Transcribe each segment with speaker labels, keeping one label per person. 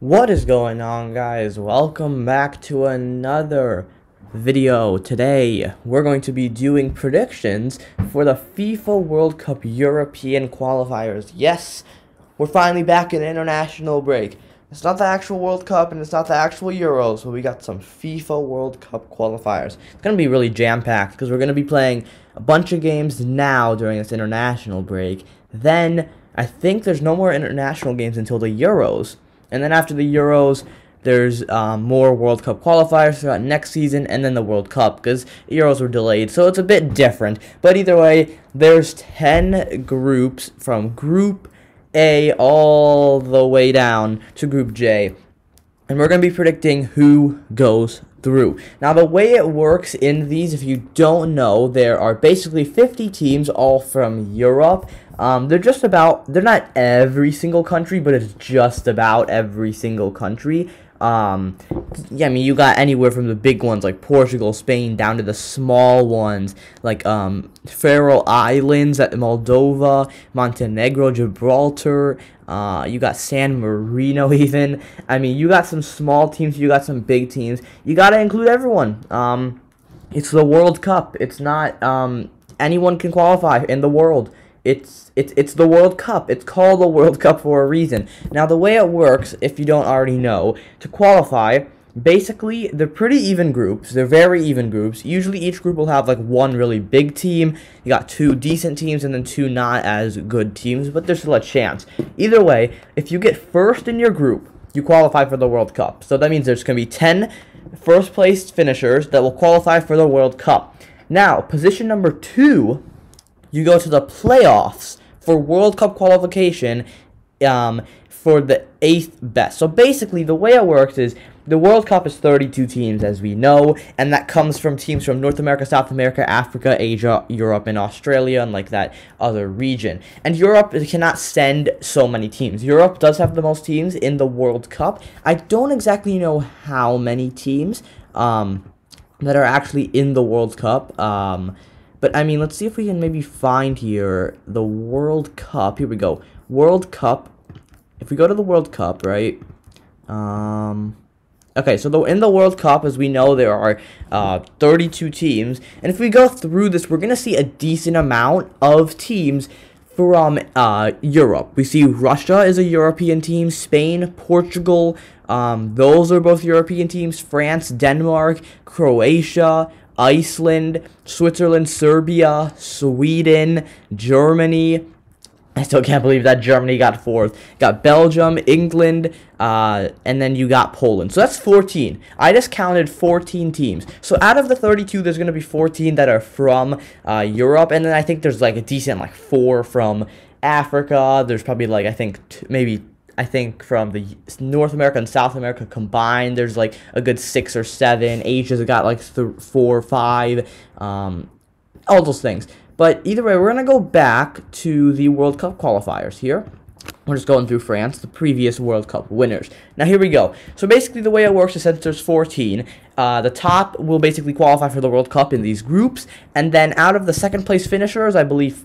Speaker 1: What is going on guys? Welcome back to another video. Today we're going to be doing predictions for the FIFA World Cup European qualifiers. Yes, we're finally back in international break. It's not the actual World Cup and it's not the actual Euros, but we got some FIFA World Cup qualifiers. It's going to be really jam-packed because we're going to be playing a bunch of games now during this international break. Then I think there's no more international games until the Euros. And then after the Euros, there's um, more World Cup qualifiers throughout next season, and then the World Cup because Euros were delayed, so it's a bit different. But either way, there's 10 groups from Group A all the way down to Group J, and we're going to be predicting who goes through. Now, the way it works in these, if you don't know, there are basically 50 teams, all from Europe. Um, they're just about, they're not every single country, but it's just about every single country. Um, yeah, I mean, you got anywhere from the big ones like Portugal, Spain, down to the small ones like um, Faroe Islands, Moldova, Montenegro, Gibraltar. Uh, you got San Marino, even. I mean, you got some small teams, you got some big teams. You got to include everyone. Um, it's the World Cup. It's not um, anyone can qualify in the world. It's it's it's the World Cup. It's called the World Cup for a reason. Now the way it works, if you don't already know, to qualify, basically they're pretty even groups. They're very even groups. Usually each group will have like one really big team. You got two decent teams and then two not as good teams, but there's still a chance. Either way, if you get first in your group, you qualify for the World Cup. So that means there's going to be 10 first place finishers that will qualify for the World Cup. Now, position number 2 you go to the playoffs for World Cup qualification um, for the eighth best. So basically, the way it works is the World Cup is 32 teams, as we know, and that comes from teams from North America, South America, Africa, Asia, Europe, and Australia, and like that other region. And Europe cannot send so many teams. Europe does have the most teams in the World Cup. I don't exactly know how many teams um, that are actually in the World Cup. Um, but I mean, let's see if we can maybe find here the World Cup. Here we go. World Cup. If we go to the World Cup, right? Um, okay, so the, in the World Cup, as we know, there are uh, 32 teams. And if we go through this, we're going to see a decent amount of teams from uh, Europe. We see Russia is a European team, Spain, Portugal, um, those are both European teams, France, Denmark, Croatia, Iceland, Switzerland, Serbia, Sweden, Germany. I still can't believe that Germany got fourth. Got Belgium, England, uh, and then you got Poland. So that's 14. I just counted 14 teams. So out of the 32, there's going to be 14 that are from uh, Europe, and then I think there's like a decent like four from Africa. There's probably like I think maybe I think from the North America and South America combined, there's like a good six or seven. Asia's got like th- four or five. Um, all those things. But either way, we're going to go back to the World Cup qualifiers here. We're just going through France, the previous World Cup winners. Now, here we go. So, basically, the way it works is since there's 14, uh, the top will basically qualify for the World Cup in these groups. And then out of the second place finishers, I believe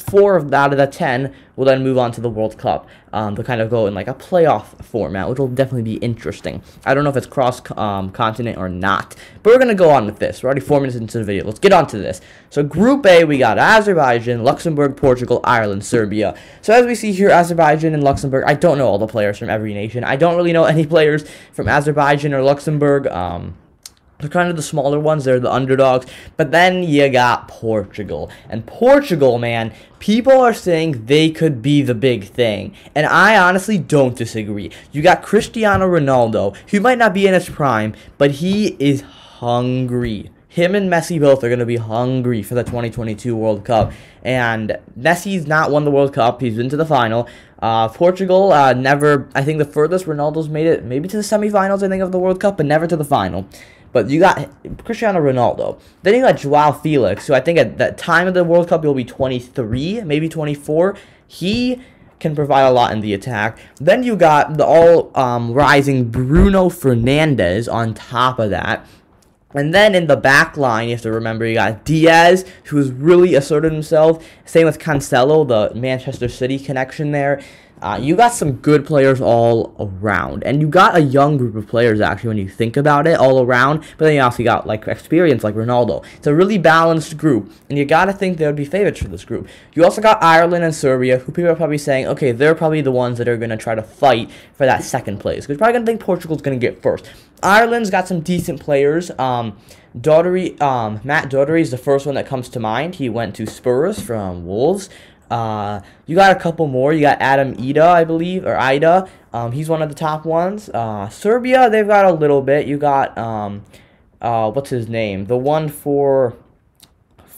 Speaker 1: four of out of the ten will then move on to the World Cup. Um, to kind of go in like a playoff format, which will definitely be interesting. I don't know if it's cross um, continent or not, but we're gonna go on with this. We're already four minutes into the video. Let's get on to this. So Group A, we got Azerbaijan, Luxembourg, Portugal, Ireland, Serbia. So as we see here, Azerbaijan and Luxembourg. I don't know all the players from every nation. I don't really know any players from Azerbaijan or Luxembourg. Um, they're kind of the smaller ones. They're the underdogs. But then you got Portugal. And Portugal, man, people are saying they could be the big thing. And I honestly don't disagree. You got Cristiano Ronaldo, who might not be in his prime, but he is hungry. Him and Messi both are going to be hungry for the 2022 World Cup. And Messi's not won the World Cup. He's been to the final. Uh, Portugal uh, never, I think the furthest Ronaldo's made it, maybe to the semifinals, I think, of the World Cup, but never to the final. But you got Cristiano Ronaldo. Then you got Joao Felix, who I think at the time of the World Cup he'll be 23, maybe 24. He can provide a lot in the attack. Then you got the all um, rising Bruno Fernandes on top of that. And then in the back line, you have to remember you got Dias, who's really asserted himself. Same with Cancelo, the Manchester City connection there. Uh, you got some good players all around, and you got a young group of players actually when you think about it all around. But then you also got like experience like Ronaldo. It's a really balanced group, and you gotta think they would be favorites for this group. You also got Ireland and Serbia, who people are probably saying, okay, they're probably the ones that are gonna try to fight for that second place. Because probably gonna think Portugal's gonna get first. Ireland's got some decent players. Um, Doherty, um, Matt Doherty is the first one that comes to mind. He went to Spurs from Wolves. Uh, you got a couple more. You got Adam Idah, I believe, or Idah. Um, he's one of the top ones. Uh, Serbia, they've got a little bit. You got um, uh, what's his name? The one for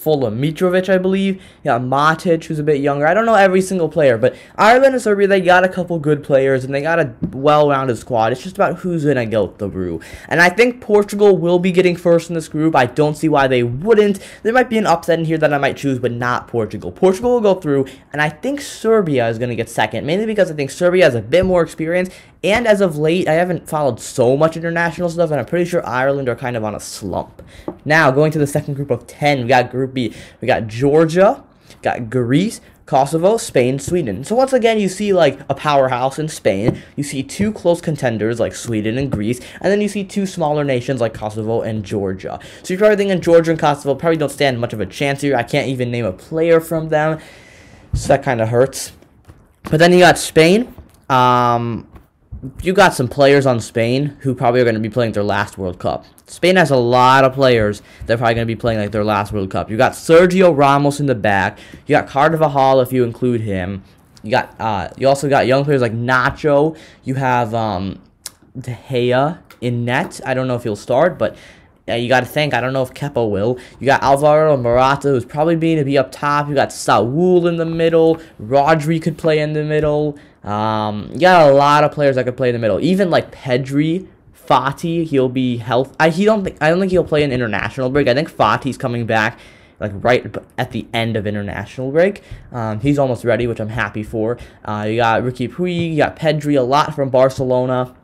Speaker 1: Fulham. Mitrovic, I believe. Yeah, Matic, who's a bit younger. I don't know every single player, but Ireland and Serbia, they got a couple good players, and they got a well-rounded squad. It's just about who's going to get the through. And I think Portugal will be getting first in this group. I don't see why they wouldn't. There might be an upset in here that I might choose, but not Portugal. Portugal will go through, and I think Serbia is going to get second, mainly because I think Serbia has a bit more experience, and as of late, I haven't followed so much international stuff, and I'm pretty sure Ireland are kind of on a slump. Now, going to the second group of 10, we got Group B. We got Georgia, got Greece, Kosovo, Spain, Sweden. So once again, you see like a powerhouse in Spain. You see two close contenders like Sweden and Greece, and then you see two smaller nations like Kosovo and Georgia. So you're probably thinking Georgia and Kosovo probably don't stand much of a chance here. I can't even name a player from them, so that kind of hurts. But then you got Spain. Um, you got some players on Spain who probably are going to be playing their last World Cup. Spain has a lot of players that are probably going to be playing like their last World Cup. You got Sergio Ramos in the back. You got Carvajal if you include him. You got uh, you also got young players like Nacho. You have um, De Gea in net. I don't know if he'll start, but uh, you got to think. I don't know if Kepa will. You got Alvaro Morata, who's probably going to be up top. You got Saul in the middle. Rodri could play in the middle. Um, you got a lot of players that could play in the middle. Even like Pedri, Fati, he'll be health. I he don't think I don't think he'll play an international break. I think Fati's coming back like right at the end of international break. Um, he's almost ready, which I'm happy for. Uh, you got Riqui Puig, you got Pedri, a lot from Barcelona.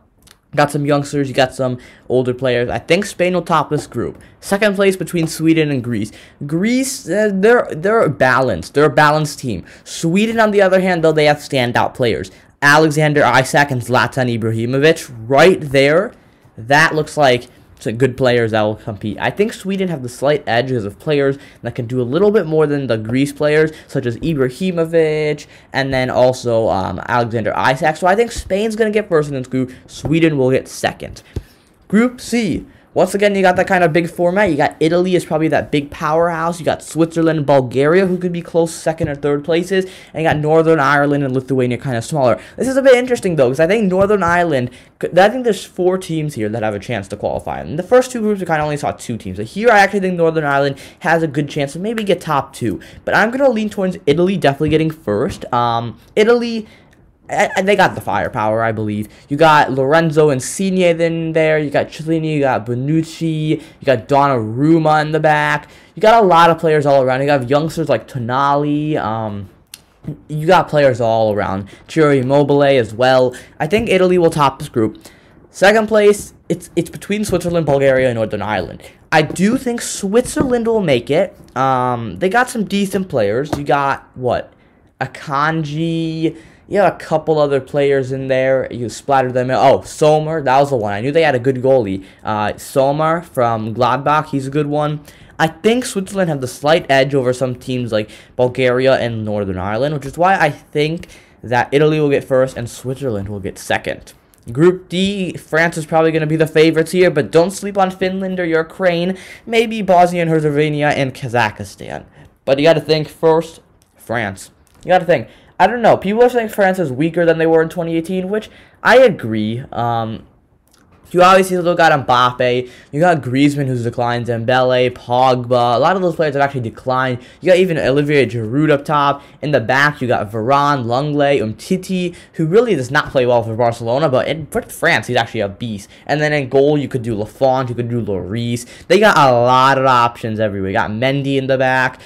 Speaker 1: Got some youngsters, you got some older players. I think Spain will top this group. Second place between Sweden and Greece. Greece, uh, they're they're balanced. They're a balanced team. Sweden, on the other hand, though, they have standout players. Alexander Isak and Zlatan Ibrahimovic, right there. That looks like so good players that will compete. I think Sweden have the slight edges of players that can do a little bit more than the Greece players, such as Ibrahimovic and then also um, Alexander Isak. So I think Spain's going to get first in this group. Sweden will get second. Group C. Once again, you got that kind of big format. You got Italy is probably that big powerhouse. You got Switzerland and Bulgaria, who could be close second or third places. And you got Northern Ireland and Lithuania kind of smaller. This is a bit interesting, though, because I think Northern Ireland, I think there's four teams here that have a chance to qualify. In the first two groups, we kind of only saw two teams. So here, I actually think Northern Ireland has a good chance to maybe get top two. But I'm going to lean towards Italy definitely getting first. Um, Italy and they got the firepower, I believe. You got Lorenzo Insigne in there. You got Chiellini. You got Bonucci. You got Donnarumma in the back. You got a lot of players all around. You got youngsters like Tonali. Um, you got players all around. Ciro Immobile as well. I think Italy will top this group. Second place, it's it's between Switzerland, Bulgaria, and Northern Ireland. I do think Switzerland will make it. Um, they got some decent players. You got what? Akanji you have a couple other players in there. You splatter them In. Oh, Sommer, that was the one. I knew they had a good goalie. Uh, Sommer from Gladbach, he's a good one. I think Switzerland have the slight edge over some teams like Bulgaria and Northern Ireland, which is why I think that Italy will get first and Switzerland will get second. Group D, France is probably going to be the favorites here, but don't sleep on Finland or Ukraine, maybe Bosnia and Herzegovina and Kazakhstan. But you got to think first, France. You got to think, I don't know. People are saying France is weaker than they were in 2018, which I agree. Um, you obviously still got Mbappe. You got Griezmann, who's declined. Dembele, Pogba. A lot of those players have actually declined. You got even Olivier Giroud up top. In the back, you got Varane, Lenglet, Umtiti, who really does not play well for Barcelona, but in for France, he's actually a beast. And then in goal, you could do Lafont, you could do Lloris. They got a lot of options everywhere. You got Mendy in the back.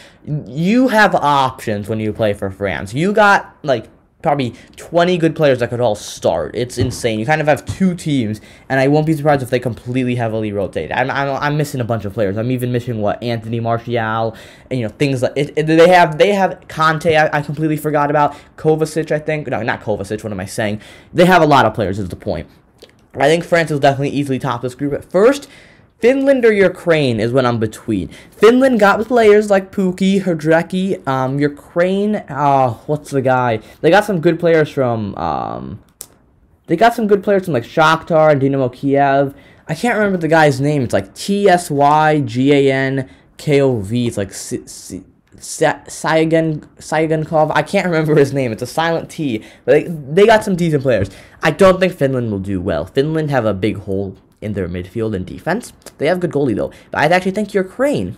Speaker 1: You have options when you play for France. You got, like, probably 20 good players that could all start. It's mm-hmm. insane. You kind of have two teams, and I won't be surprised if they completely heavily rotate. I'm, I'm, I'm missing a bunch of players. I'm even missing what Anthony Martial, and you know things like it, it, they have. They have Kanté. I, I completely forgot about Kovacic. I think no, not Kovacic. What am I saying? They have a lot of players. Is the point. I think France will definitely easily top this group at first. Finland or Ukraine is what I'm between. Finland got players like Pukki, Hradecky, um, Ukraine, uh, what's the guy? They got some good players from, um, they got some good players from like Shakhtar and Dynamo Kiev. I can't remember the guy's name. It's like T-S-Y-G-A-N-K-O-V. It's like Saigankov. I can't remember his name. It's a silent T. But they, they got some decent players. I don't think Finland will do well. Finland have a big hole in their midfield and defense. They have good goalie though. But I actually think Ukraine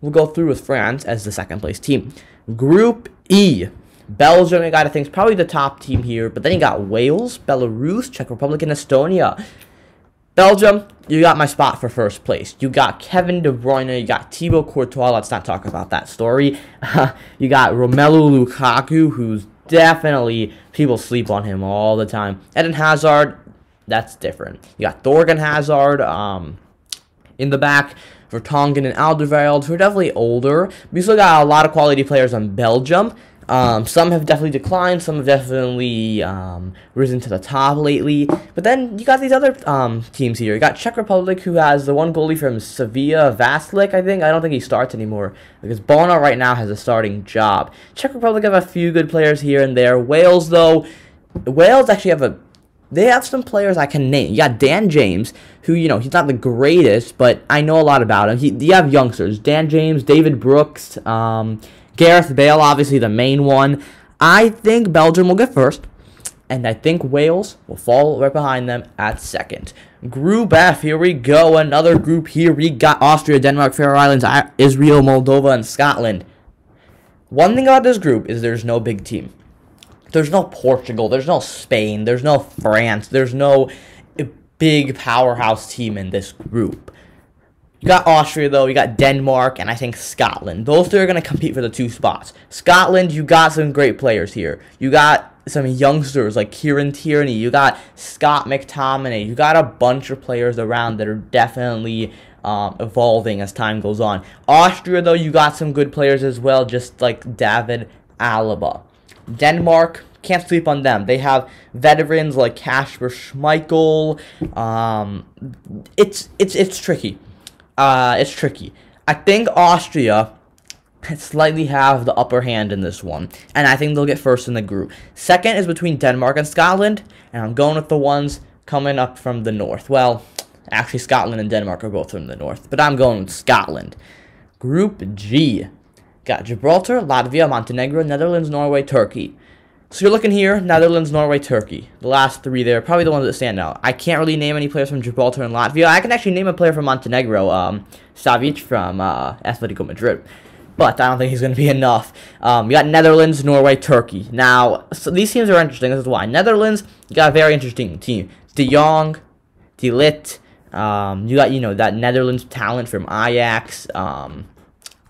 Speaker 1: will go through with France as the second place team. Group E. Belgium, I gotta think, is probably the top team here. But then you got Wales, Belarus, Czech Republic, and Estonia. Belgium, you got my spot for first place. You got Kevin De Bruyne, you got Thibaut Courtois. Let's not talk about that story. you got Romelu Lukaku, who's definitely people sleep on him all the time. Eden Hazard, that's different. You got Thorgan Hazard um, in the back. Vertonghen and Alderweireld, who are definitely older. We still got a lot of quality players on Belgium. Um, some have definitely declined. Some have definitely um, risen to the top lately. But then you got these other um, teams here. You got Czech Republic, who has the one goalie from Sevilla, Vaclik, I think. I don't think he starts anymore because Bono right now has a starting job. Czech Republic have a few good players here and there. Wales, though, Wales actually have a they have some players I can name. You got Dan James, who, you know, he's not the greatest, but I know a lot about him. He, you have youngsters. Dan James, David Brooks, um, Gareth Bale, obviously the main one. I think Belgium will get first, and I think Wales will fall right behind them at second. Group F, here we go. Another group here. We got Austria, Denmark, Faroe Islands, Israel, Moldova, and Scotland. One thing about this group is there's no big team. There's no Portugal. There's no Spain. There's no France. There's no big powerhouse team in this group. You got Austria, though. You got Denmark, and I think Scotland. Those three are going to compete for the two spots. Scotland, you got some great players here. You got some youngsters like Kieran Tierney. You got Scott McTominay. You got a bunch of players around that are definitely um, evolving as time goes on. Austria, though, you got some good players as well, just like David Alaba. Denmark, can't sleep on them. They have veterans like Kasper Schmeichel. Um, it's it's it's tricky. Uh, it's tricky. I think Austria slightly have the upper hand in this one, and I think they'll get first in the group. Second is between Denmark and Scotland, and I'm going with the ones coming up from the north. Well, actually, Scotland and Denmark are both from the north, but I'm going with Scotland. Group G. Got Gibraltar, Latvia, Montenegro, Netherlands, Norway, Turkey. So you're looking here, Netherlands, Norway, Turkey. The last three there, probably the ones that stand out. I can't really name any players from Gibraltar and Latvia. I can actually name a player from Montenegro, um, Savic from uh, Atletico Madrid. But I don't think he's going to be enough. Um, you got Netherlands, Norway, Turkey. Now, so these teams are interesting. This is why. Netherlands, you got a very interesting team. De Jong, De Ligt. Um, you got, you know, that Netherlands talent from Ajax. Um,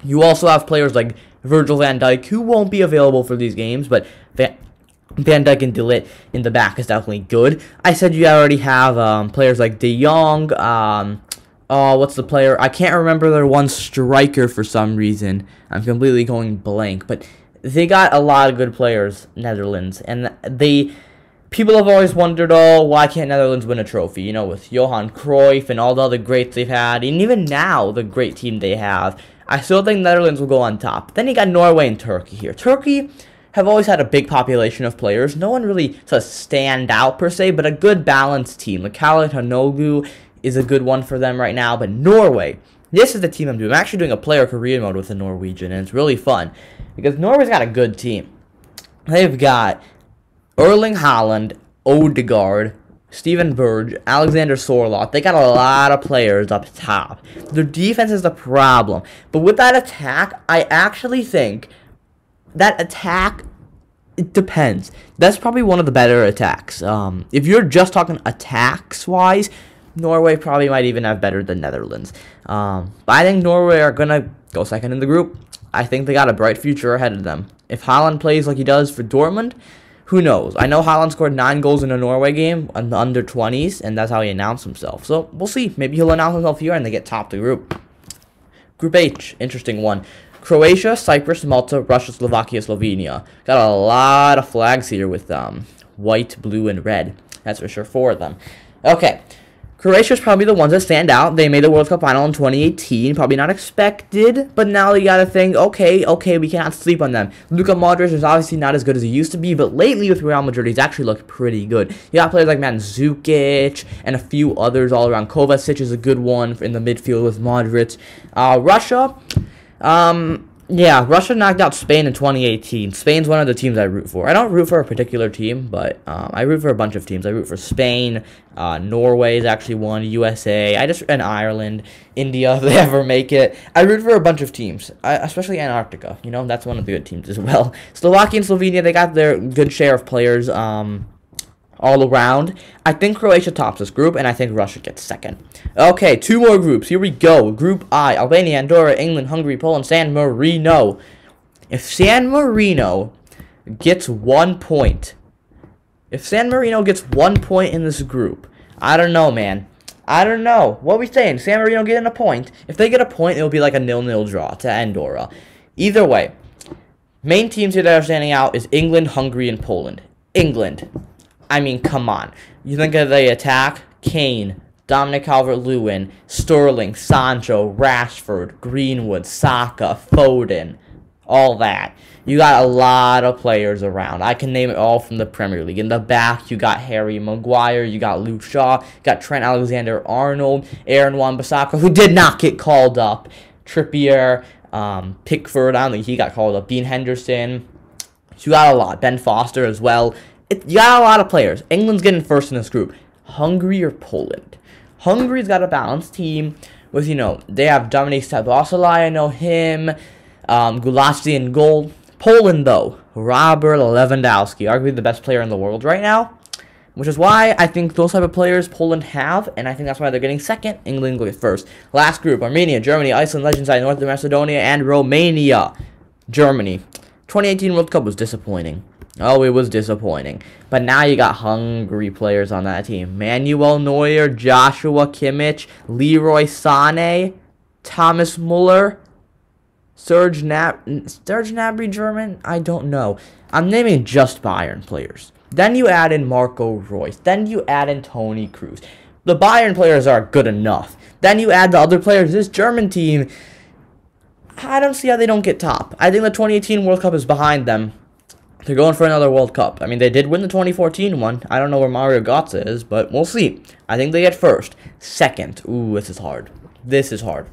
Speaker 1: you also have players like Virgil van Dijk, who won't be available for these games, but Van, van Dijk and Ligt in the back is definitely good. I said you already have um, players like De Jong. Um, oh, what's the player? I can't remember their one striker for some reason. I'm completely going blank, but they got a lot of good players, Netherlands, and they people have always wondered, oh, why can't Netherlands win a trophy? You know, with Johan Cruyff and all the other greats they've had, and even now the great team they have. I still think Netherlands will go on top. Then you got Norway and Turkey here. Turkey have always had a big population of players. No one really to stand out per se, but a good balanced team. Like Calhanoglu is a good one for them right now. But Norway, this is the team I'm doing. I'm actually doing a player career mode with the Norwegian, and it's really fun because Norway's got a good team. They've got Erling Haaland, Odegaard, Steven Berg, Alexander Sørloth, they got a lot of players up top. Their defense is the problem. But with that attack, I actually think that attack it depends. That's probably one of the better attacks. Um, if you're just talking attacks wise, Norway probably might even have better than Netherlands. Um, but I think Norway are gonna go second in the group. I think they got a bright future ahead of them. If Haaland plays like he does for Dortmund, Who knows? I know Haaland scored nine goals in a Norway game on the under 20s, and that's how he announced himself. So we'll see. Maybe he'll announce himself here and they get top the group. Group H, interesting one. Croatia, Cyprus, Malta, Russia, Slovakia, Slovenia. Got a lot of flags here with um, white, blue, and red. That's for sure, four of them. Okay, Croatia's probably the ones that stand out. They made the World Cup final in 2018. Probably not expected, but now you gotta think, okay, okay, we cannot sleep on them. Luka Modric is obviously not as good as he used to be, but lately with Real Madrid, he's actually looked pretty good. You got players like Mandzukic and a few others all around. Kovacic is a good one in the midfield with Modric. Uh, Russia, um, yeah, Russia knocked out Spain in 2018. Spain's one of the teams I root for. I don't root for a particular team, but um, I root for a bunch of teams. I root for Spain, uh, Norway is actually one, USA, I just and Ireland, India if they ever make it. I root for a bunch of teams, I, especially Antarctica. You know, that's one of the good teams as well. Slovakia and Slovenia, they got their good share of players. Um, all around. I think Croatia tops this group, and I think Russia gets second. Okay, two more groups. Here we go. Group I, Albania, Andorra, England, Hungary, Poland, San Marino. If San Marino gets one point, if San Marino gets one point in this group, I don't know, man. I don't know. What are we saying? San Marino getting a point. If they get a point, it'll be like a nil-nil draw to Andorra. Either way, main teams here that are standing out is England, Hungary, and Poland. England. I mean, come on. You think of the attack? Kane, Dominic Calvert-Lewin, Sterling, Sancho, Rashford, Greenwood, Saka, Foden, all that. You got a lot of players around. I can name it all from the Premier League. In the back, you got Harry Maguire, you got Luke Shaw, you got Trent Alexander-Arnold, Aaron Wan-Bissaka, who did not get called up, Trippier, um, Pickford, I don't think he got called up, Dean Henderson. you got a lot. Ben Foster as well it, you got a lot of players. England's getting first in this group. Hungary or Poland? Hungary's got a balanced team with, you know, they have Dominik Szoboszlai, I know him, um, Gulácsi in. Poland, though, Robert Lewandowski, arguably the best player in the world right now, which is why I think those type of players Poland have, and I think that's why they're getting second. England will get first. Last group, Armenia, Germany, Iceland, Liechtenstein, North Macedonia, and Romania. Germany. 2018 World Cup was disappointing. Oh, it was disappointing. But now you got hungry players on that team. Manuel Neuer, Joshua Kimmich, Leroy Sané, Thomas Muller, Serge Nab Serge Gnabry German? I don't know. I'm naming just Bayern players. Then you add in Marco Reus. Then you add in Toni Kroos. The Bayern players are good enough. Then you add the other players. This German team, I don't see how they don't get top. I think the 2018 World Cup is behind them. They're going for another World Cup. I mean, they did win the 2014 one. I don't know where Mario Götze is, but we'll see. I think they get first. Second. Ooh, this is hard. This is hard.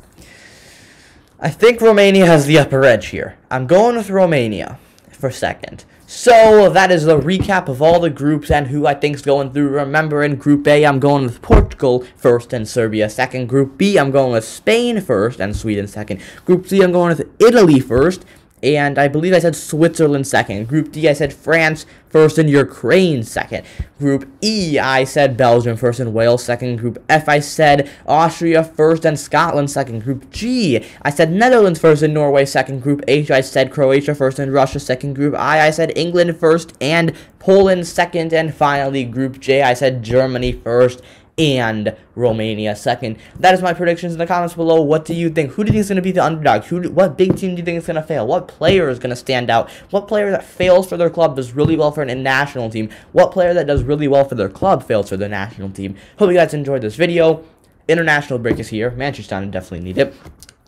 Speaker 1: I think Romania has the upper edge here. I'm going with Romania for second. So that is the recap of all the groups and who I think's going through. Remember, in Group A, I'm going with Portugal first and Serbia second. Group B, I'm going with Spain first and Sweden second. Group C, I'm going with Italy first and I believe I said Switzerland second. Group D, I said France first and Ukraine second. Group E, I said Belgium first and Wales second. Group F, I said Austria first and Scotland second. Group G, I said Netherlands first and Norway second. Group H, I said Croatia first and Russia second. Group I, I said England first and Poland second. And finally, Group J, I said Germany first and Romania second. That is my predictions in the comments below. What do you think? Who do you think is going to be the underdog? Who? what big team do you think is going to fail? What player is going to stand out? What player that fails for their club does really well for an national team? What player that does really well for their club fails for the national team? Hope you guys enjoyed this video. International break is here. Manchester United definitely need it.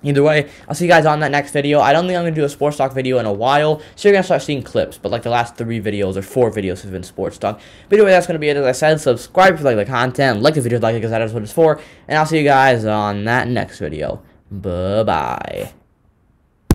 Speaker 1: Either way, I'll see you guys on that next video. I don't think I'm going to do a sports talk video in a while, so you're going to start seeing clips, but like the last three videos or four videos have been sports talk. But anyway, that's going to be it. As I said, subscribe if you like the content, like the video, like it because that is what it's for, and I'll see you guys on that next video. Bye-bye.